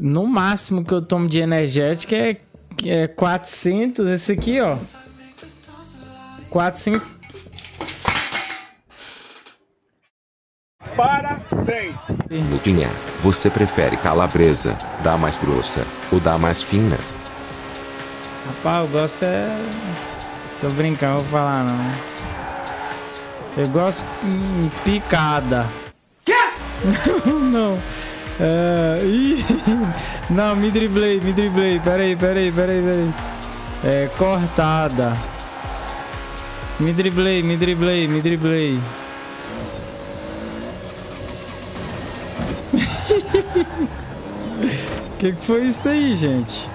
No máximo que eu tomo de energética é, é 400. Esse aqui, ó. 400. Parabéns! Muquinha, você prefere calabresa, da mais grossa ou da mais fina? Rapaz, eu gosto é. Tô brincando, vou falar não. Eu gosto hum, picada. Quê? não. É, ih, não, me driblei, me driblei. Peraí, peraí, peraí, peraí. É, cortada. Me driblei, me driblei, me driblei. que, que foi isso aí, gente?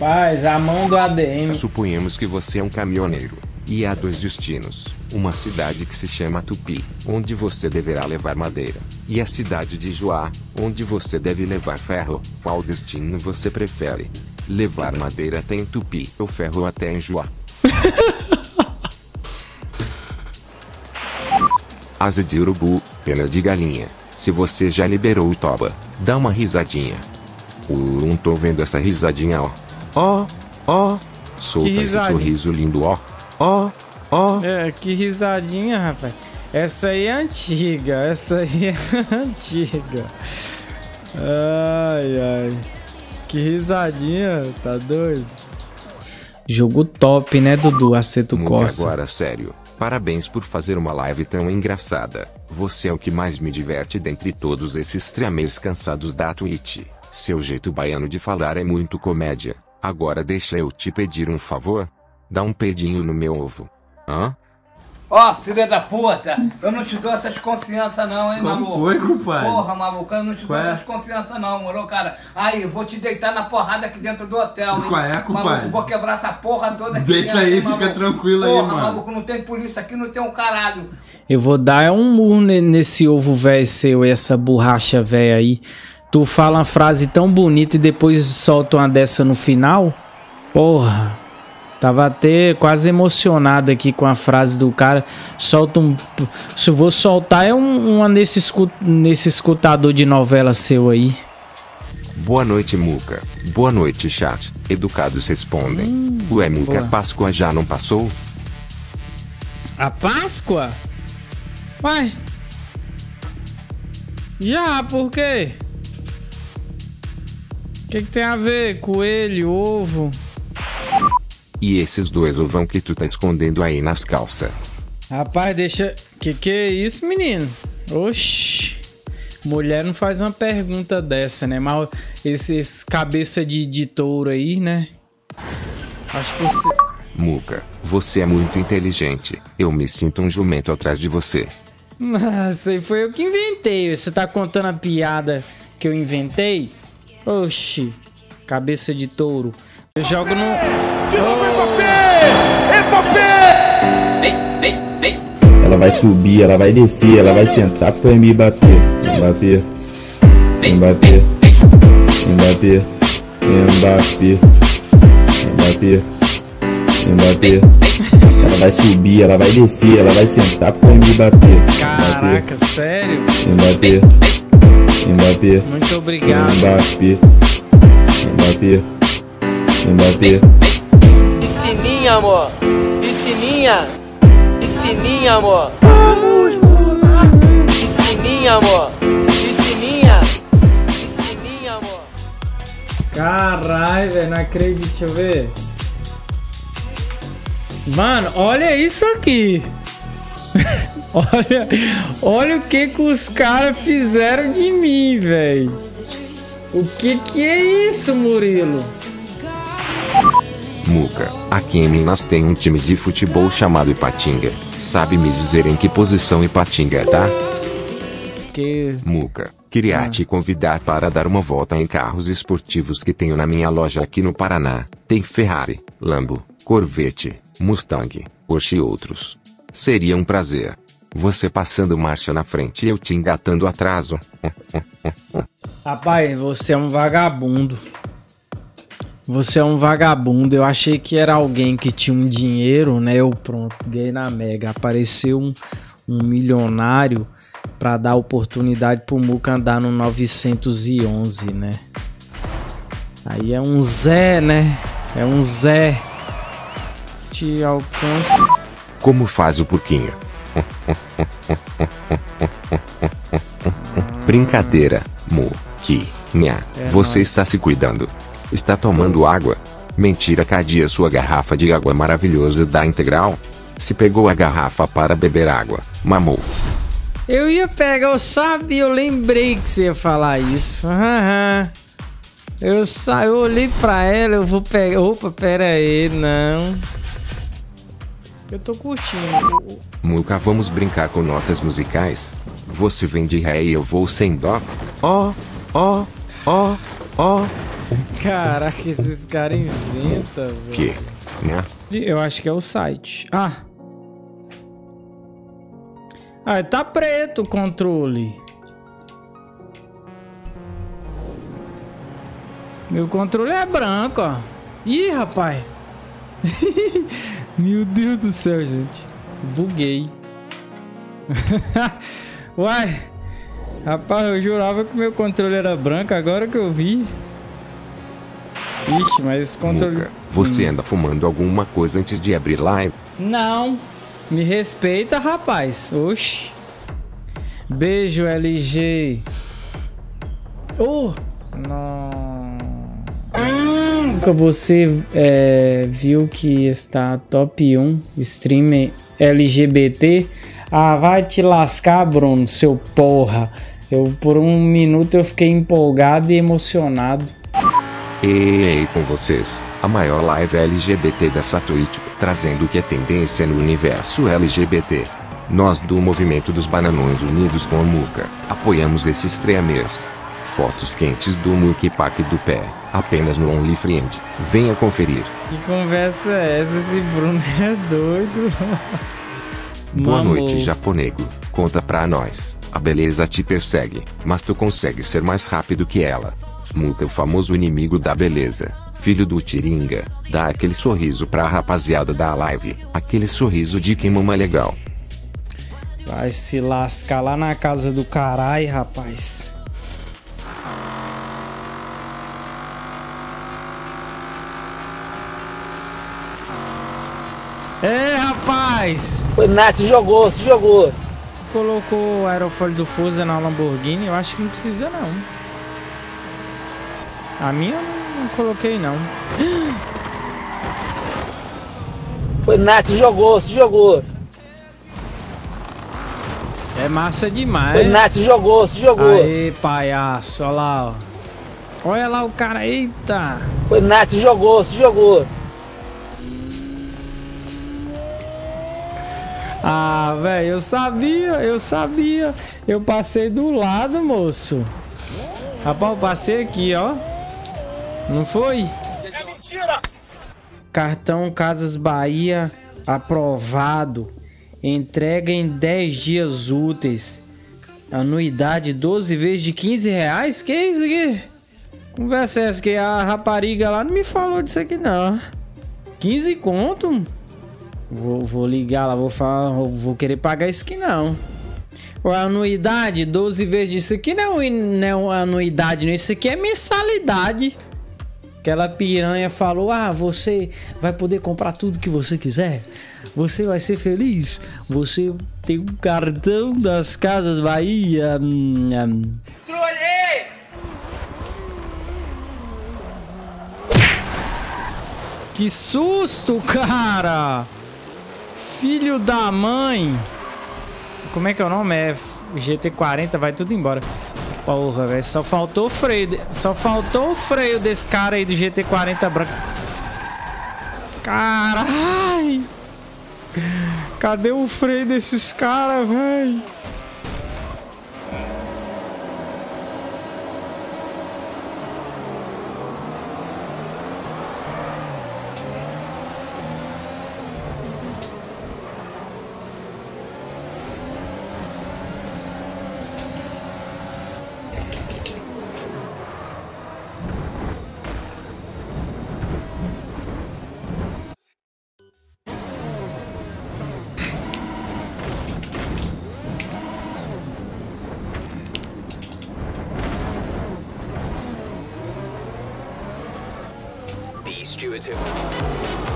Paz, a mão do ADM. Suponhamos que você é um caminhoneiro e há dois destinos. Uma cidade que se chama Tupi, onde você deverá levar madeira, e a cidade de Joá, onde você deve levar ferro. Qual destino você prefere? Levar madeira até em Tupi ou ferro até em Joá? Asa de urubu, pena de galinha. Se você já liberou o toba, dá uma risadinha. Uh, não tô vendo essa risadinha, ó. Ó, ó. Solta esse sorriso lindo, ó. Ó, ó. É, que risadinha, rapaz. Essa aí é antiga, essa aí é antiga. Ai, ai. Que risadinha, tá doido? Jogo top, né, Dudu? Aceto Costa. agora sério. Parabéns por fazer uma live tão engraçada. Você é o que mais me diverte dentre todos esses streamers cansados da Twitch. Seu jeito baiano de falar é muito comédia. Agora deixa eu te pedir um favor. Dá um pedinho no meu ovo. Hã? Ó, filha da puta, eu não te dou essas confianças não, hein, Qual maluco? foi, compadre? Porra, maluco, eu não te dou é? essas confianças não, moro, cara? Aí, vou te deitar na porrada aqui dentro do hotel, hein? Qual é, compadre? Maluco, vou quebrar essa porra toda aqui Deita dentro, aí, hein, fica tranquilo aí, porra, mano. maluco, não tem polícia aqui, não tem um caralho. Eu vou dar um murro ne- nesse ovo velho seu, essa borracha velha aí. Tu fala uma frase tão bonita e depois solta uma dessa no final? Porra. Tava até quase emocionado aqui com a frase do cara. Solta um. Se eu vou soltar é um, uma nesse, escu- nesse escutador de novela seu aí. Boa noite, Muca. Boa noite, chat. Educados respondem. Ué, Muca, boa. Páscoa já não passou? A Páscoa? Uai. Já, por quê? O que, que tem a ver? Coelho, ovo? E esses dois ovão que tu tá escondendo aí nas calças? Rapaz, deixa. Que que é isso, menino? Oxi. Mulher não faz uma pergunta dessa, né? Mas esses cabeça de, de touro aí, né? Acho que você. Muca, você é muito inteligente. Eu me sinto um jumento atrás de você. Nossa, aí foi eu que inventei. Você tá contando a piada que eu inventei? Oxi. Cabeça de touro. Eu jogo no. Ela vai subir, ela vai descer, ela vai sentar pra me bater. Mbappé, Mbappé, Mbappé, Mbappé, Mbappé, Mbappé. Ela vai subir, ela vai descer, ela vai sentar pra me bater. Caraca, sério? Mbappé, Mbappé, Muito obrigado. Mbappé, Mbappé, Mbappé. Piscininha, amor. Piscininha. Piscininha, amor. Vamos. Piscininha, amor. Piscininha. Piscininha, amor. Caralho, velho, não acredito. Deixa eu ver. Mano, olha isso aqui. olha, olha o que que os caras fizeram de mim, velho. O que que é isso, Murilo? Muca, aqui em Minas tem um time de futebol chamado Ipatinga. Sabe me dizer em que posição Ipatinga tá? Que Muca, queria te convidar para dar uma volta em carros esportivos que tenho na minha loja aqui no Paraná. Tem Ferrari, Lambo, Corvette, Mustang, Porsche e outros. Seria um prazer. Você passando marcha na frente e eu te engatando atraso. Rapaz, você é um vagabundo. Você é um vagabundo. Eu achei que era alguém que tinha um dinheiro, né? Eu pronto, ganhei na Mega. Apareceu um, um milionário Pra dar oportunidade pro Muca andar no 911, né? Aí é um Zé, né? É um Zé. Te alcanço. Como faz o porquinho? Brincadeira, Mu, que, nha, É você está se cuidando. Está tomando água? Mentira, cadê a sua garrafa de água maravilhosa da Integral? Se pegou a garrafa para beber água, mamou. Eu ia pegar, eu sabia, eu lembrei que você ia falar isso. Aham. Eu, sa eu olhei pra ela, eu vou pegar. Opa, pera aí, não. Eu tô curtindo. Muca, vamos brincar com notas musicais? Você vem de ré e eu vou sem dó? Ó, ó, ó, ó. Caraca, esses caras inventam, velho. Que? Né? Eu acho que é o site. Ah. Ah, tá preto o controle. Meu controle é branco, ó. Ih, rapaz. Meu Deus do céu, gente. Buguei. Uai. Rapaz, eu jurava que meu controle era branco, agora que eu vi. Ixi, mas controle. Muca, você anda fumando alguma coisa antes de abrir live? Não. Me respeita, rapaz. Oxi. Beijo, LG. Oh! Não. Nunca você é, viu que está top 1 streamer LGBT? Ah, vai te lascar, Bruno, seu porra. Eu, por um minuto eu fiquei empolgado e emocionado. Ei, com vocês, a maior live LGBT dessa Twitch, trazendo o que é tendência no universo LGBT. Nós do Movimento dos Bananões Unidos com a Muca, apoiamos esses streamers. Fotos quentes do Muca e Pac do pé, apenas no OnlyFriend. Venha conferir. Que conversa é essa? Esse Bruno é doido. Boa Mamou. noite, japonego. Conta pra nós. A beleza te persegue, mas tu consegue ser mais rápido que ela. Muca, o famoso inimigo da beleza. Filho do Tiringa, dá aquele sorriso pra rapaziada da live. Aquele sorriso de quem mama legal. Vai se lascar lá na casa do caralho, rapaz. É, rapaz! Foi Nath, jogou, se jogou. Colocou o aerofólio do Forza na Lamborghini, eu acho que não precisa não. A minha eu não, coloquei não. Foi Nath, jogou, se jogou. É massa demais. Foi Nath, jogou, se jogou. Aê, palhaço, olha lá, ó. Olha lá o cara, eita! Foi Nath, jogou, se jogou. Ah, velho, eu sabia, eu sabia. Eu passei do lado, moço. Rapaz, eu passei aqui, ó. Não foi? É mentira! Cartão Casas Bahia aprovado. Entrega em 10 dias úteis. Anuidade 12 vezes de 15 reais? Que isso aqui? Conversa essa que a rapariga lá não me falou disso aqui não. 15 conto? Vou, vou ligar lá, vou falar, vou- querer pagar isso aqui não. A anuidade, 12 vezes disso aqui não é, não é uma anuidade, não. Isso aqui é mensalidade. Aquela piranha falou: Ah, você vai poder comprar tudo que você quiser. Você vai ser feliz. Você tem um cartão das Casas Bahia. Hum, hum. Que susto, cara! Filho da mãe! Como é que é o nome? É GT40, vai tudo embora. Porra, velho, só faltou o freio. de- Só faltou o freio desse cara aí do GT40 branco. Carai! Cadê o freio desses caras, velho? You too.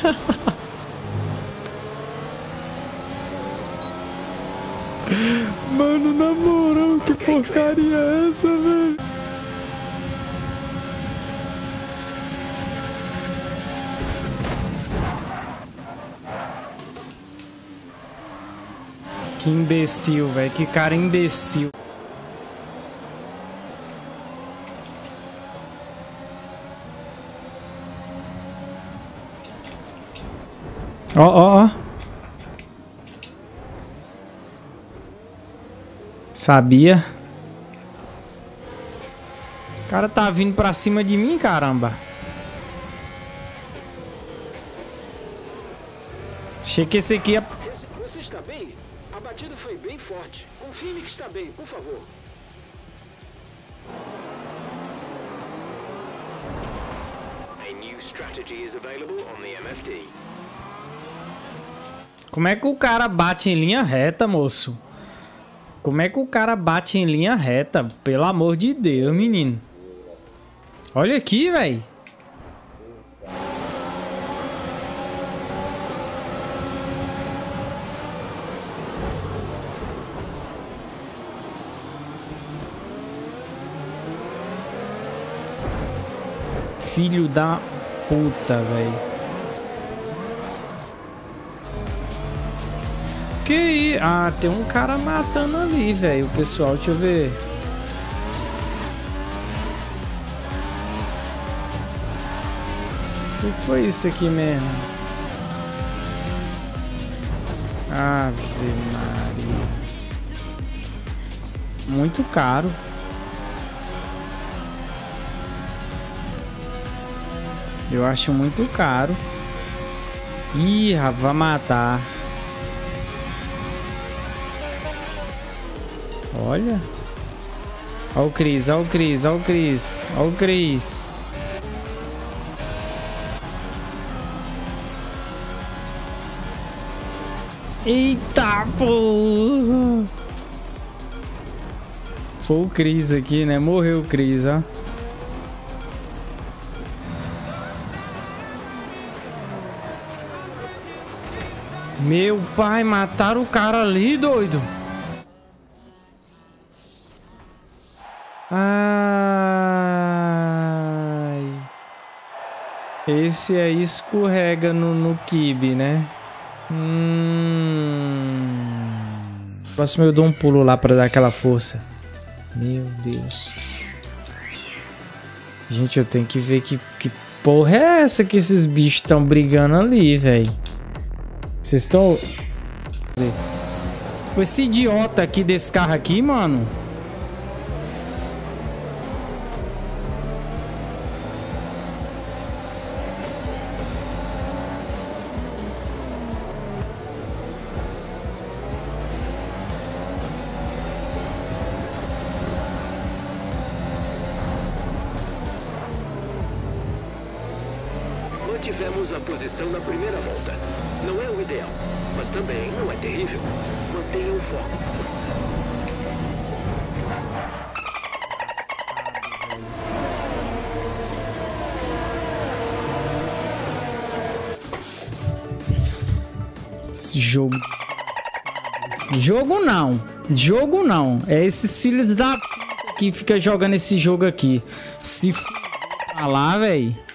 Mano, na moral, que porcaria é essa, velho? Que imbecil, velho. Que cara imbecil. Ó, ó, ó. Sabia. O cara tá vindo pra cima de mim, caramba. Achei que esse aqui. Esse- Você está bem? A batida foi bem forte. Confirme que está bem, por favor. A new strategy is available on the MFD. Como é que o cara bate em linha reta, moço? Como é que o cara bate em linha reta? Pelo amor de Deus, menino. Olha aqui, velho. Filho da puta, velho. Que? Ah, tem um cara matando ali, velho. O pessoal, deixa eu ver. O que foi isso aqui mesmo? Ave Maria. Muito caro. Eu acho muito caro. Ih, vai matar. Olha. Olha o Cris, olha o Cris, olha o Cris, olha o Cris. Eita porra! Foi o Cris aqui, né? Morreu o Cris, ó. Meu pai, mataram o cara ali, doido. Esse aí escorrega no, no kibe, né? Hum. Próximo eu dou um pulo lá pra dar aquela força. Meu Deus. Gente, eu tenho que ver que, que porra é essa que esses bichos estão brigando ali, velho. Vocês estão. Esse idiota aqui desse carro aqui, mano. Mantivemos a posição na primeira volta. Não é o ideal, mas também não é terrível. Mantenha o foco. Esse jogo. Jogo não. Jogo não. É esses filhos da puta que fica jogando esse jogo aqui. Se f... lá, véi. Porra.